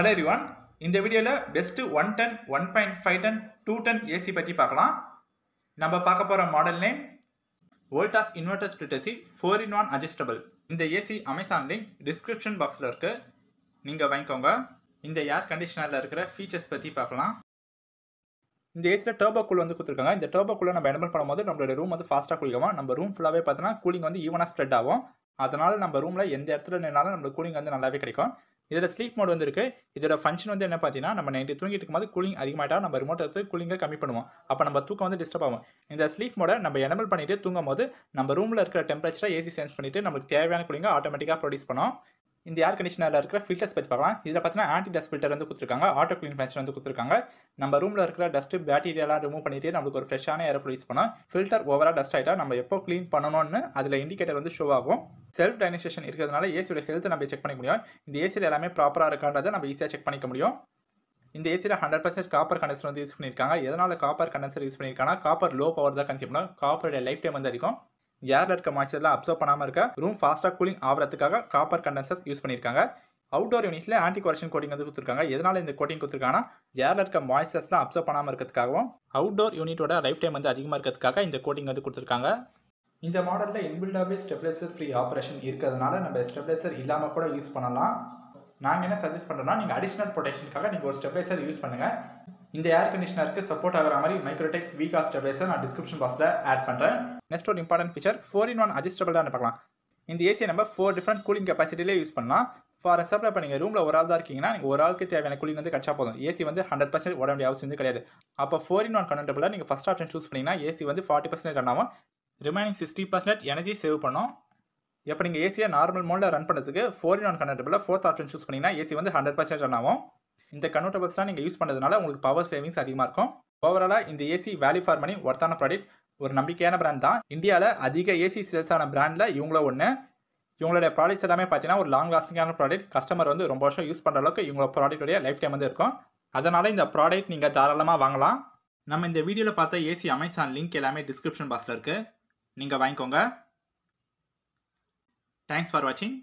Hello everyone இந்த வீடியோவில் best one ton one point five ton two ton AC பற்றி பார்க்கலாம். நம்ம பார்க்க போகிற model name Voltas inverter split AC four in one adjustable இந்த ஏசி அமேசான் லிங்க் டிஸ்கிரிப்ஷன் பாக்ஸில் இருக்குது நீங்கள் வாங்கிக்கோங்க. இந்த ஏர் கண்டிஷனரில் இருக்கிற ஃபீச்சர்ஸ் பற்றி பார்க்கலாம். இந்த ஏசியில் டர்போ கூல் வந்து கொடுத்துருக்காங்க. இந்த டர்போ கூலை நம்ம எனபிள் பண்ணும்போது நம்மளோட ரூம் வந்து ஃபாஸ்ட்டாக குளிக்கும்? நம்ம ரூம் ஃபுல்லாகவே பார்த்தோன்னா கூலிங் வந்து ஈவனாக ஸ்ப்ரெட் ஆகும். அதனால் நம்ம ரூமில் எந்த இடத்துல நின்னாலும் நம்மளுக்கு கூலிங் வந்து நல்லாவே கிடைக்கும். இதில் ஸ்லீப் மோட் வந்து இருக்குது இதோட ஃபங்க்ஷன் வந்து என்ன பார்த்தீங்கன்னா நம்ம நைட்டு தூங்கிட்டு இருக்கும்போது கூலிங் அதிகமாகிட்டா நம்ம ரிமோட் எடுத்து கூலிங்கை கம்மி பண்ணுவோம். அப்போ நம்ம தூக்கம் வந்து டிஸ்டர்ப் ஆகும். இந்த ஸ்லீப் மோட நம்ம எனபிள் பண்ணிட்டு தூங்கும் போது நம்ம ரூமில் இருக்கிற டெம்பரேச்சரை ஏசி சென்ஸ் பண்ணிவிட்டு நமக்கு தேவையான கூலிங்கை ஆட்டோமேட்டிக்காக ப்ரொடியூஸ் பண்ணும். இந்த ஏர் கண்டிஷனரில் இருக்கிற ஃபில்டர்ஸ் பற்றி பார்க்கலாம். இதில் பார்த்தீங்கன்னா ஆன்டி டஸ்ட் ஃபில்டர் வந்து கொடுத்துருக்காங்க. ஆட்டோ க்ளீன் ஃபங்க்ஷன் வந்து கொடுத்துருக்காங்க. நம்ம ரூமில் இருக்கிற டஸ்ட்டு பேக்டீரியாலாம் ரிமூவ் பண்ணிட்டு நம்மளுக்கு ஒரு ஃப்ரெஷ்ஷான ஏர் ப்ரொடியூஸ் பண்ணோம். ஃபில்டர் ஓவராக டஸ்ட் ஆகிட்டா நம்ம எப்போ க்ளீன் பண்ணணும்னு அதில் இண்டிகேட்டர் வந்து ஷோ ஆகும். செல்ஃப் டைனிஸ்டேஷன் இருக்கிறதுனால ஏசியோட ஹெல்த் நம்ம செக் பண்ணிக்க முடியும். இந்த ஏசியில் எல்லாமே ப்ராப்பராக இருக்கான்றதை நம்ம ஈஸியாக செக் பண்ணிக்க முடியும். இந்த ஏசியில் ஹண்ட்ரட் பர்சன்ட் காப்பர் கண்டென்சர் வந்து யூஸ் பண்ணியிருக்காங்க. எதனால் காப்பர் கண்டென்சர் யூஸ் பண்ணியிருக்காங்கன்னா காப்பர் லோ பவர் தான் கன்சியூம் பண்ணும். காப்பருடைய லைஃப் டைம் வந்து அதிகம். ஏரில் இருக்க மாய்ச்சர்லாம் அப்சர்வ் பண்ணாமல் இருக்க ரூம் ஃபாஸ்ட்டாக கூலிங் ஆகிறதுக்காக காப்பர் கண்டென்சர்ஸ் யூஸ் பண்ணியிருக்காங்க. அவுட்டோர் யூனிட்ல ஆன்டி கொரஷன் கோட்டிங் வந்து கொடுத்துருக்காங்க. எதனால் இந்த கோட்டிங் கொடுத்துருக்காங்கன்னா ஏரில் இருக்க மாய்ச்சர்ஸ்லாம் அப்சர்வ் பண்ணாமல் இருக்கிறதுக்காகவும் அவுட்டோர் யூனிட்டோட லைஃப் டைம் வந்து அதிகமாக இருக்கிறதுக்காக இந்த கோட்டிங் வந்து கொடுத்துருக்காங்க. இந்த மாடலில் இன்பில்டாகவே ஸ்டெப்லைசர் ஃப்ரீ ஆப்ரேஷன் இருக்கிறதுனால நம்ம ஸ்டெப்லைசர் இல்லாமல் கூட யூஸ் பண்ணலாம். நாங்கள் என்ன சஜஸ்ட் பண்ணுறோம்னா நீங்கள் அடிஷ்னல் ப்ரொடெக்ஷனுக்காக நீங்கள் ஒரு ஸ்டெப்லைசர் யூஸ் பண்ணுங்கள் இந்த ஏர் கண்டிஷனருக்கு சப்போர்ட் ஆகிற மாதிரி மைக்ரோடெக் வீகா ஸ்டெப்லைசர் நான் டிஸ்கிரிப்ஷன் பாக்ஸில் ஆட் பண்ணுறேன் நெக்ஸ்ட் ஒரு important feature four in one adjustable தான் பார்க்கலாம். இந்த ஏசியை நம்ம ஃபோர் டிஃப்ரெண்ட் கூலிங் கெப்பாசிட்டிலே யூஸ் பண்ணலாம். ஃபார் எக்ஸாம்பிள் இப்போ நீங்கள் ரூமில் ஒரு ஆள் தான் இருக்கீங்கன்னா நீங்கள் ஒரு ஆளுக்கு தேவையான கூலிங் வந்து கட்சா போதும். ஏசி வந்து ஹண்ட்ரட் பர்சன்ட் ஓட வேண்டிய அவசியம் வந்து கிடையாது. அப்போ ஃபோர் இன் ஒன் கன்வெர்டபிளாக நீங்கள் ஃபஸ்ட் ஆப்ஷன் சூஸ் பண்ணிங்கன்னா ஏசி வந்து ஃபார்ட்டி பர்சன்ட் ரன் ஆகும். Remaining sixty percent energy save பண்ணும். இப்போ நீங்கள் ஏசியை நார்மல் மோடில் ரன் பண்ணுறதுக்கு ஃபோர் இன் ஒன் கன்வெர்டபிளாக ஃபோர்த் ஆப்ஷன் சூஸ் பண்ணிங்கன்னா ஏசி வந்து ஹண்ட்ரட் பர்சன்ட் ரன் ஆகும். இந்த கன்வெர்டபிள்ஸ்லாம் நீங்கள் யூஸ் பண்ணுறதுனால உங்களுக்கு பவர் சேவிங்ஸ் அதிகமாக இருக்கும். ஓவராலாக இந்த ஏசி வேல்யூ ஃபார் மணி ஒர்த்தான ப்ராடக்ட் ஒரு நம்பிக்கையான பிராண்ட் தான். இந்தியாவில் அதிக ஏசி சேல்ஸ் ஆன பிராண்டில் இவங்கள ஒன்று இவங்களோட ப்ராடக்ட்ஸ் எல்லாமே பார்த்தீங்கன்னா ஒரு லாங் லாஸ்டிங்கான ப்ராடக்ட் கஸ்டமர் வந்து ரொம்ப வருஷம் யூஸ் பண்ணுற அளவுக்கு இவங்களோட ப்ராடக்ட்டுடைய லைஃப் டைம் வந்து இருக்கும். அதனால் இந்த ப்ராடக்ட் நீங்கள் தாராளமாக வாங்கலாம். நம்ம இந்த வீடியோவில் பார்த்த ஏசி அமேசான் லிங்க் எல்லாமே டிஸ்கிரிப்ஷன் பாக்ஸில் இருக்குது நீங்கள் வாங்கிக்கோங்க. தேங்க்ஸ் ஃபார் வாட்சிங்